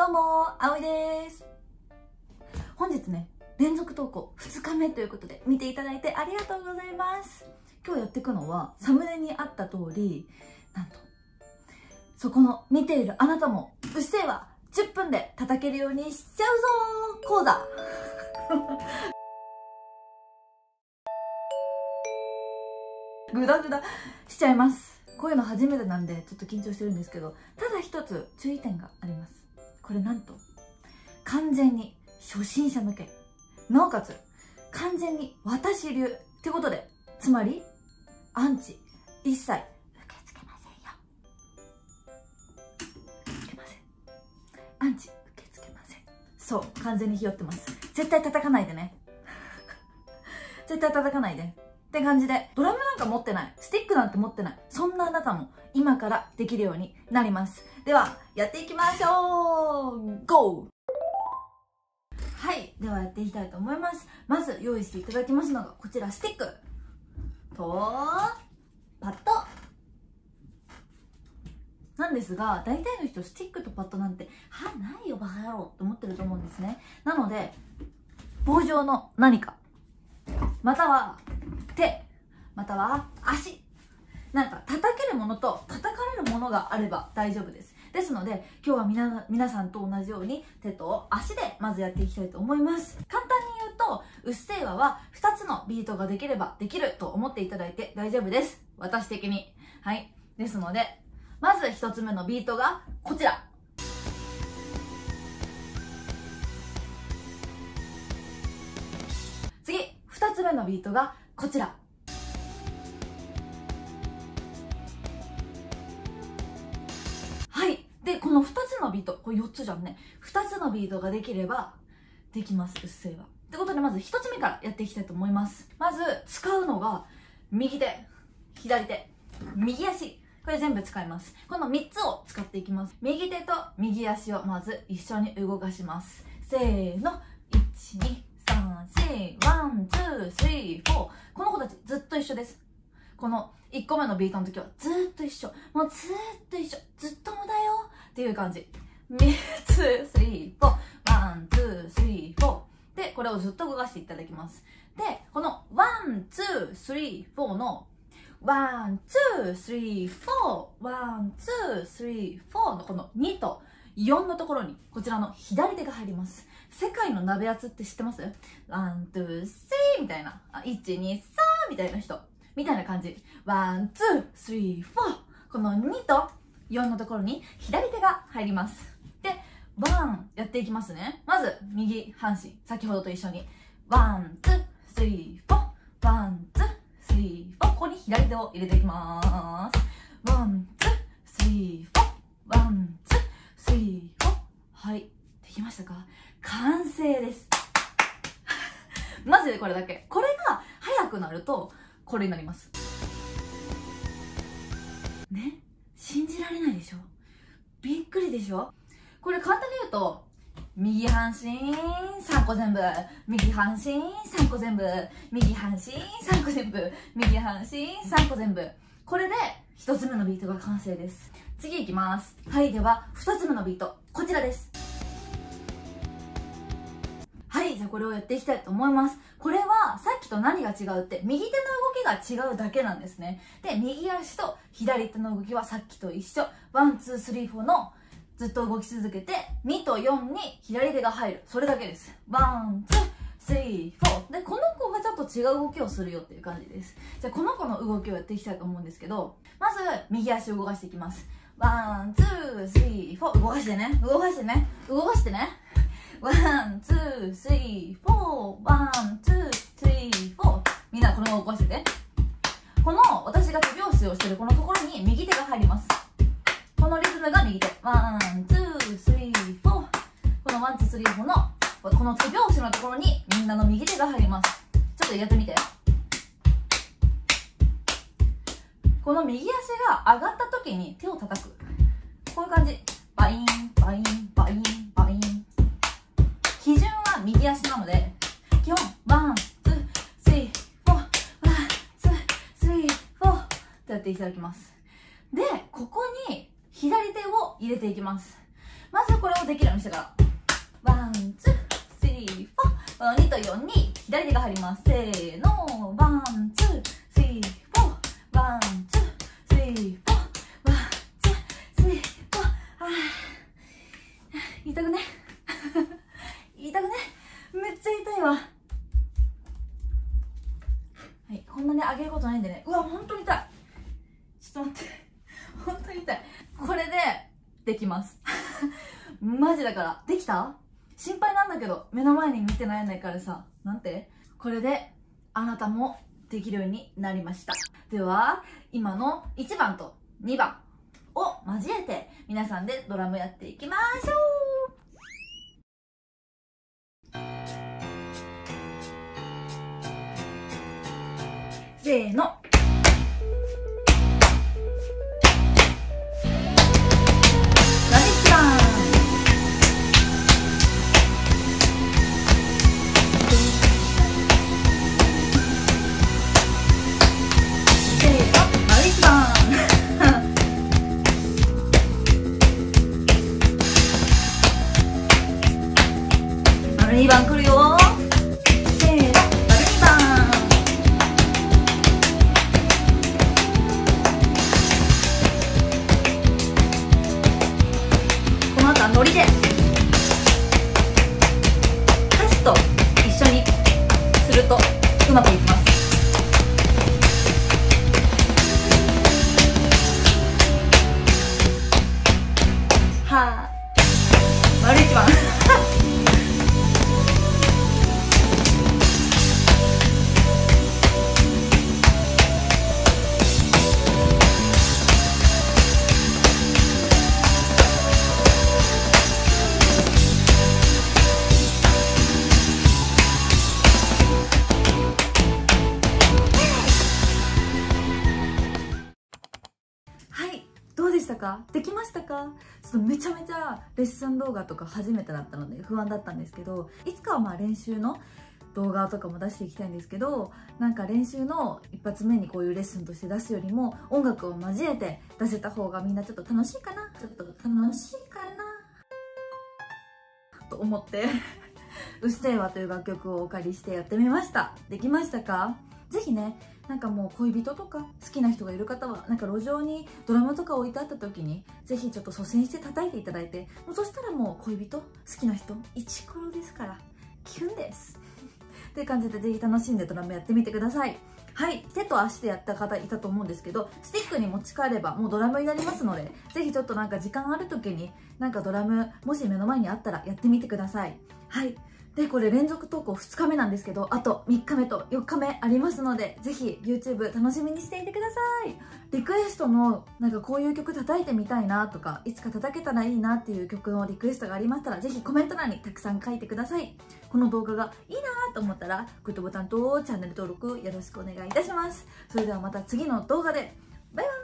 どうもあおいです。本日ね連続投稿2日目ということで見ていただいてありがとうございます。今日やっていくのはサムネにあった通りなんとそこの見ているあなたもうっせぇわ10分で叩けるようにしちゃうぞ講座。グダグダしちゃいます。こういうの初めてなんでちょっと緊張してるんですけどただ一つ注意点があります。これなんと完全に初心者向け。なおかつ完全に私流。ってことでつまりアンチ一切受け付けませんよ。受けません。アンチ受け付けません。そう完全にひよってます。絶対叩かないでね。絶対叩かないで。って感じで。ドラムなんか持ってない。スティックなんて持ってない。そんなあなたも今からできるようになります。ではやっていきましょう。GO! はい。ではやっていきたいと思います。まず用意していただきますのがこちらスティック。とパッド。なんですが大体の人スティックとパッドなんてはないよバカ野郎って思ってると思うんですね。なので棒状の何か。または手または足。なんか叩けるものと叩かれるものがあれば大丈夫です。ですので今日は皆皆さんと同じように手と足でまずやっていきたいと思います。簡単に言うと「うっせぇわ」は2つのビートができればできると思っていただいて大丈夫です。私的に。はい。ですのでまず1つ目のビートがこちら。次2つ目のビートがこちら。はい。でこの2つのビート。これ4つじゃんね。2つのビートができればできます。うっせぇわ。ってことでまず1つ目からやっていきたいと思います。まず使うのが右手。左手。右足。これ全部使います。この3つを使っていきます。右手と右足をまず一緒に動かします。せーの。チ one two three four。この子たちずっと一緒です。この1個目のビートの時はずっと一緒。もうずっと一緒。ずっともだよ。っていう感じ。3つスリーフォー。 one two three four。でこれをずっと動かしていただきます。でこの one two three four の one two three four。 one two three four のこの2と4のところにこちらの左手が入ります世界の鍋圧って知ってます？ワン、ツー、スリーみたいな。あ、1、2、3みたいな人。みたいな感じ。 one、two、three、フォー。この2と4のところに左手が入ります。で、one やっていきますね。まず、右半身。先ほどと一緒に。 one、two、three、four。 one、two、three、four。ここに左手を入れていきます。 one、これだけ。これが速くなると、これになります。ね？信じられないでしょ？びっくりでしょ？これ簡単に言うと、右半身3個全部、右半身3個全部、右半身3個全部、右半身3個全部。これで1つ目のビートが完成です。次いきます。はい、では2つ目のビート、こちらです。はい、じゃあこれをやっていきたいと思います。これはさっきと何が違うって、右手の動きが違うだけなんですね。で、右足と左手の動きはさっきと一緒。ワン、ツー、スリー、フォーのずっと動き続けて、2と4に左手が入る。それだけです。 one、two、three、four。で、この子がちょっと違う動きをするよっていう感じです。じゃあこの子の動きをやっていきたいと思うんですけど、まず右足を動かしていきます。 one、two、three、four。動かしてね。動かしてね。動かしてね。 one、two、three、four、ワン、ツー、スリー、フォー。みんなこのまま動かしてて。この私が手拍子をしてるこのところに右手が入ります。このリズムが右手。 one、two、three、four。この one、two、three、four の、この手拍子のところにみんなの右手が入ります。ちょっとやってみて。この右足が上がった時に手を叩く。こういう感じ。バイン、バイン、ただきます。で、ここに左手を入れていきます。まずこれをできるようにしてから one two three four この2と4に左手が入ります。せーの one two three four one two three four one two three four。あー痛くね？痛くね？めっちゃ痛いわ。はいこんなね上げることないんでね。うわ本当に痛いちょっと待って本当に痛いこれでできます。マジだから。できた？心配なんだけど。目の前に見てないんからさ。なんて？これであなたもできるようになりました。では今の1番と2番を交えて皆さんでドラムやっていきましょう。せーの。うまくいきますか？できましたか？ちょっとめちゃめちゃレッスン動画とか初めてだったので不安だったんですけどいつかはまあ練習の動画とかも出していきたいんですけどなんか練習の一発目にこういうレッスンとして出すよりも音楽を交えて出せた方がみんなちょっと楽しいかな？ちょっと楽しいかな？と思って「うっせぇわ」という楽曲をお借りしてやってみました。できましたか？ぜひねなんかもう恋人とか好きな人がいる方はなんか路上にドラムとか置いてあった時にぜひちょっと率先して叩いていただいてもうそしたらもう恋人好きな人イチコロですからキュンです。っていう感じでぜひ楽しんでドラムやってみてください。はい。手と足でやった方いたと思うんですけどスティックに持ち帰ればもうドラムになりますのでぜひちょっとなんか時間ある時になんかドラムもし目の前にあったらやってみてください。はい。でこれ連続投稿2日目なんですけどあと3日目と4日目ありますのでぜひ YouTube 楽しみにしていてください。リクエストのなんかこういう曲叩いてみたいなとかいつか叩けたらいいなっていう曲のリクエストがありましたらぜひコメント欄にたくさん書いてください。この動画がいいなと思ったらグッドボタンとチャンネル登録よろしくお願いいたします。それではまた次の動画で。バイバイ。